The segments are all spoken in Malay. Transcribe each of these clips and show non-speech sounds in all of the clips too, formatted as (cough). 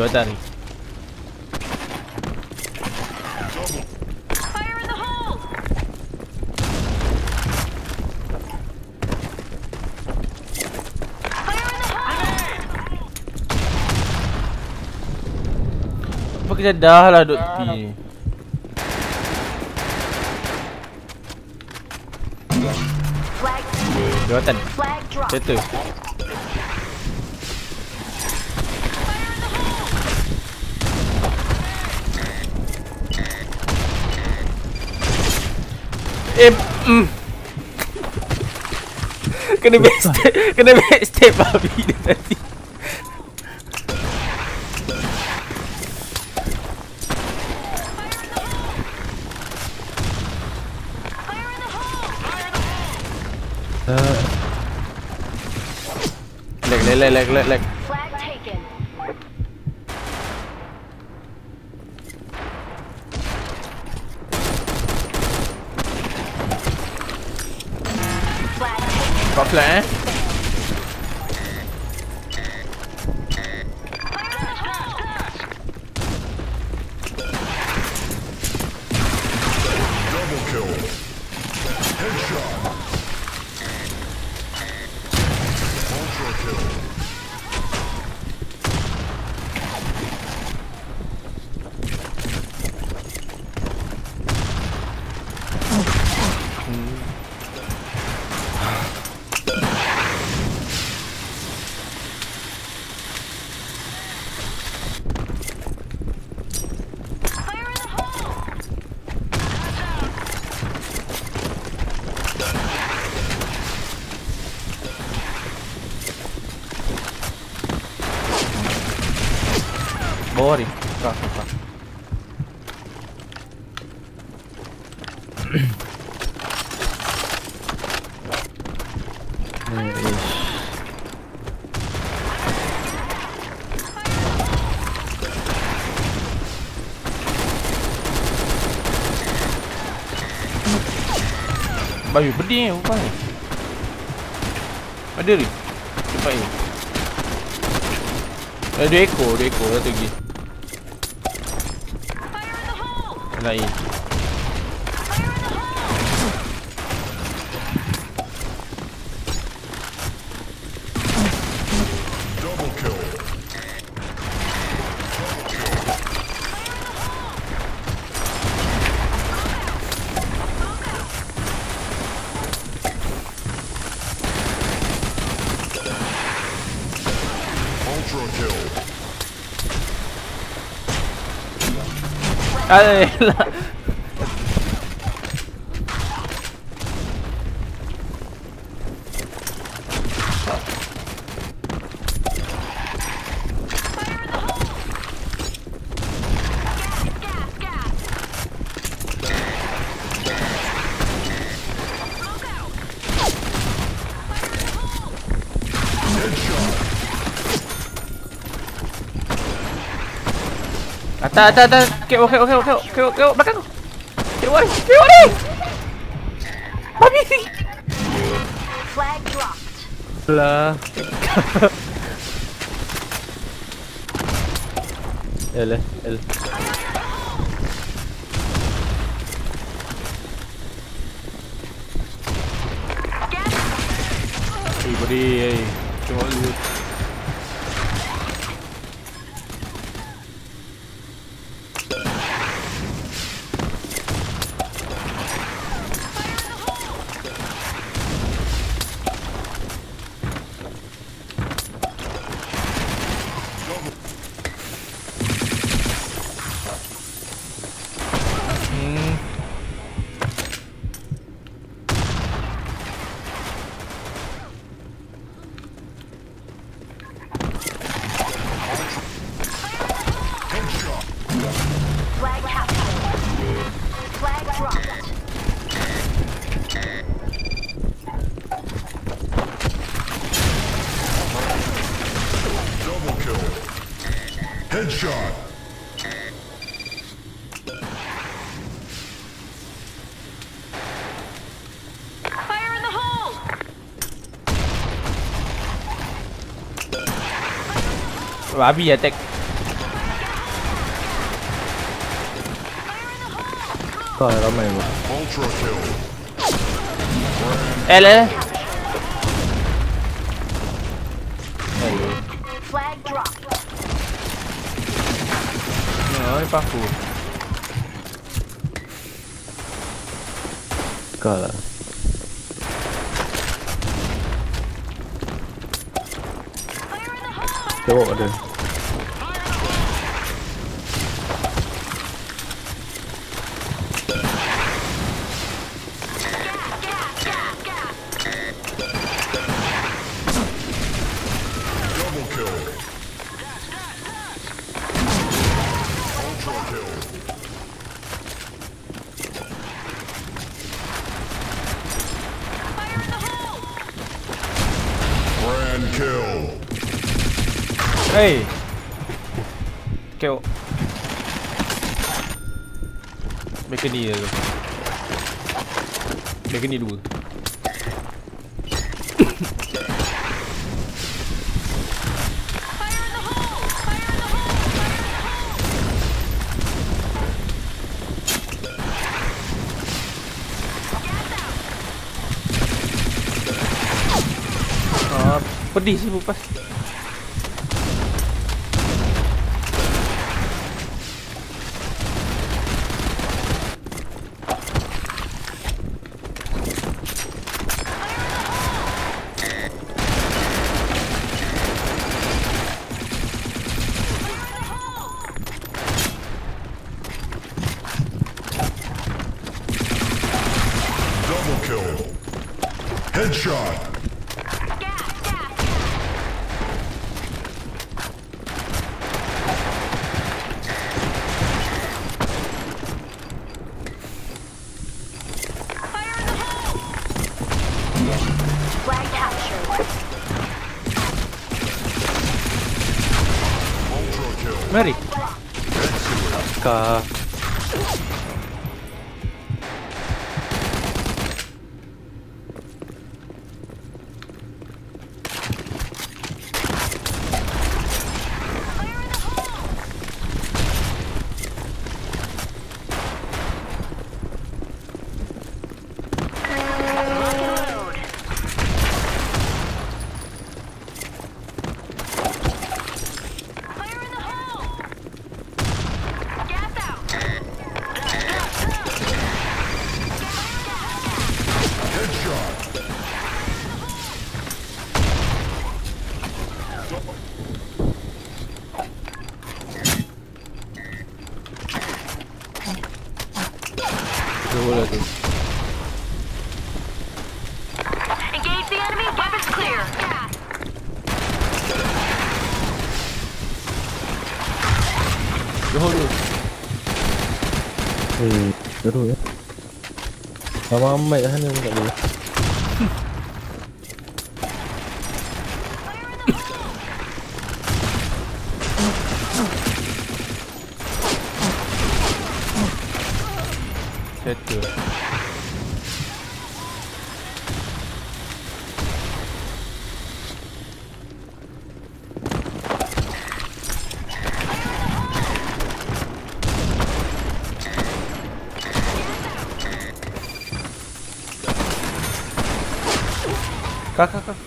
Jawatan ni. Fire in the hole! Fire in the hole! Apa kerja dah lah duk tepi ni. Drop. Settle. Eh, mm. Kena backstep Kena backstep babi dia tadi hole! Lag lag lag lag lag แผล Kau kau kau Bayu pedih ni bukan ni? Ada ni Cepat ni. Ada dua ekor Dua ekor satu lagi Olha aí. 哎 Tá, tá, tá. Quebrou, quebrou, quebrou, quebrou, quebrou. Macaco! Quebrou, quebrou! Mami! La. L, L. Hey buddy, hey. Come on, dude. Abi attack. Tak ramai lah. Eh leh. Ay, paku. Kau lah. Tengok ada. Fire in the hole! Gas out! ah, Pedih sih bupas captured. Ultra kill. Mari Excellent. 他妈没 ơn mẹ rất. Kak, kak, kak.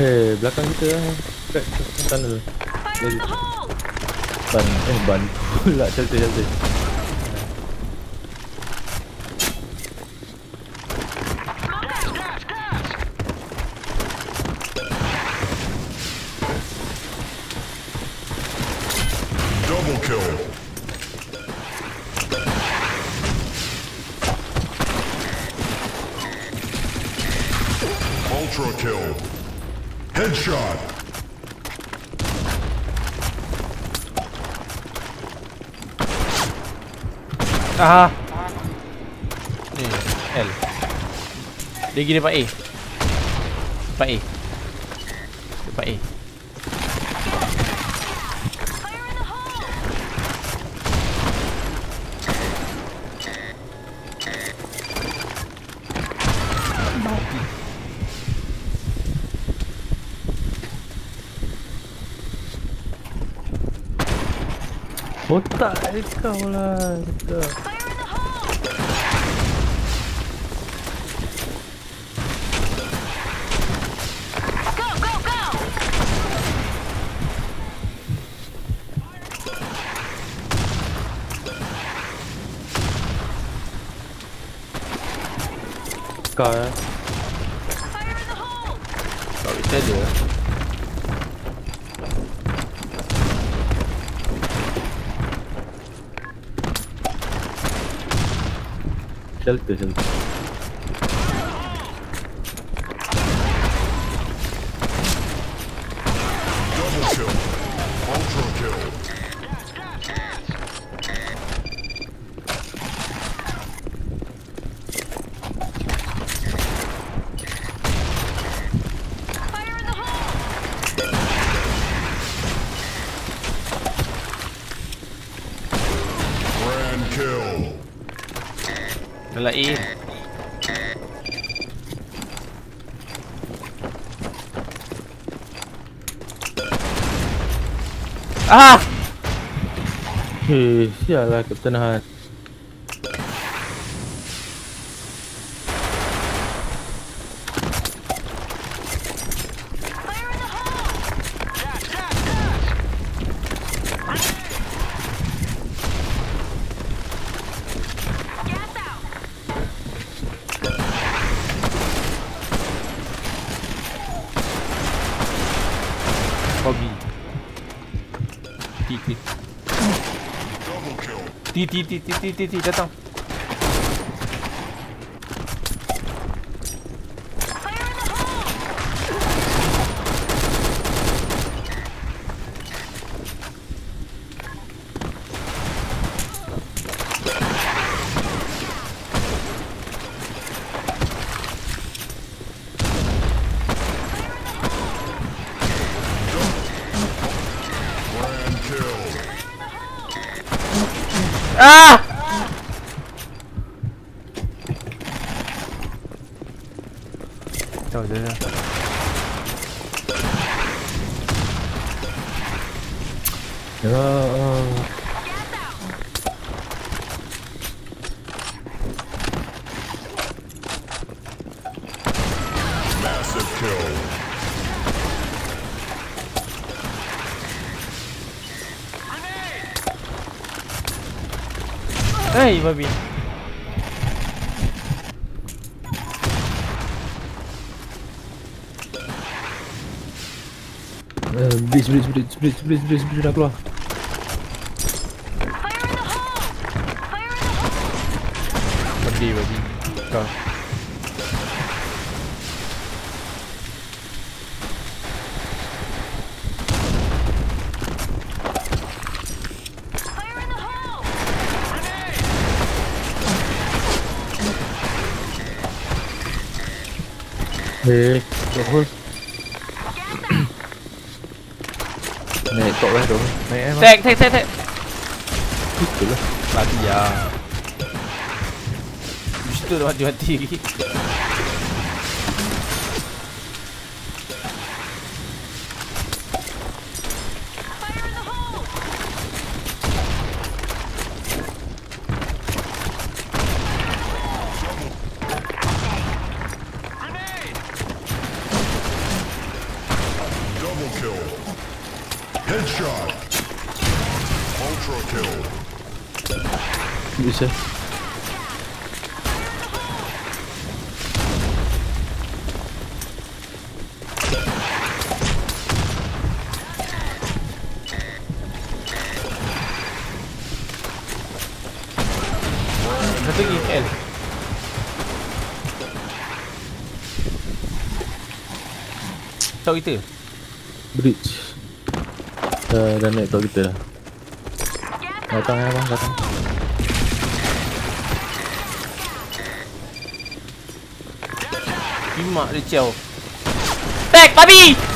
Eh, belakang kita lah. Dekat tunnel. Hole! Ban, eh ban pula shelter shelter. Double kill. Ultra kill. Headshot. Ah. Ni, L. Dia pergi depan A. Depan A. Depan A. Puta, let's go, go. Fire in the hole. Kita dia. Dalam A. Ah! Eh, sial lah Captain Han. 滴滴滴滴滴滴，再等。Ah! Hey, Bobby. Eh, Blitz, blitz, blitz, blitz, blitz, blitz, blitz dah keluar. Fire in the Eh! Naik tok lah tok. Naik eh. Tag, tag, tag, tag. Itu lah. Mati ya. Mesti dah mati-mati. Blitz eh. Satu lagi L. Tahu kita. Bridge. Dah, dah naik tok kita dah. Datang eh bang, datang. Imak dia ciao. Tag, babi!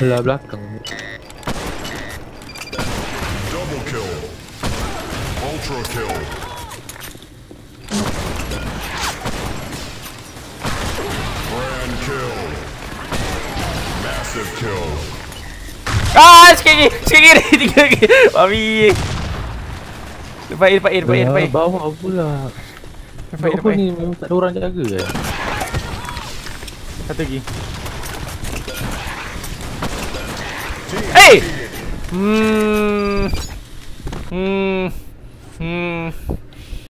Belah belakang. Double kill. Ultra kill. Grand kill. Massive kill. Ah, sikit lagi. Sikit lagi. (laughs) Tiga lagi. Babi. Lepas A, lepas A, lepas A, lepas A. Belah bawah pula. Lepas A, lepas A. ni memang tak ada orang jaga eh? Satu lagi. Hey! Mmm. Mmm. Mmm.